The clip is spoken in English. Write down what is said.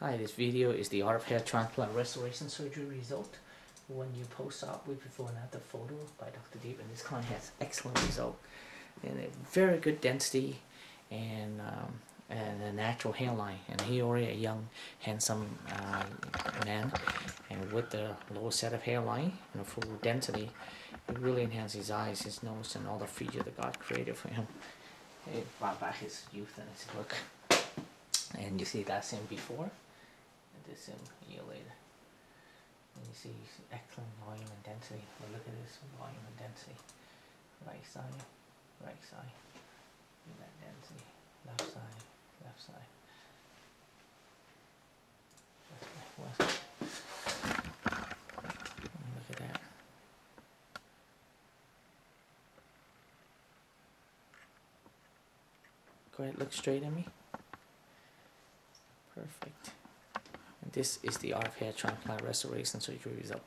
Hi, this video is the art of hair transplant restoration surgery result. When you post-op with before and after photo by Dr. Diep, and this client has excellent result and a very good density and um, and a natural hairline. And he already a young, handsome uh, man, and with the lower set of hairline and a full density, it really enhances his eyes, his nose, and all the features that God created for him. It brought back his youth and his look. And you see that him before, and this him a year later. And you see excellent volume and density. Well, look at this volume and density. Right side, right side. Look that density. Left side, left side. Left side, Look at that. Go ahead, look straight at me. Perfect. And this is the hair transplant restoration surgery result.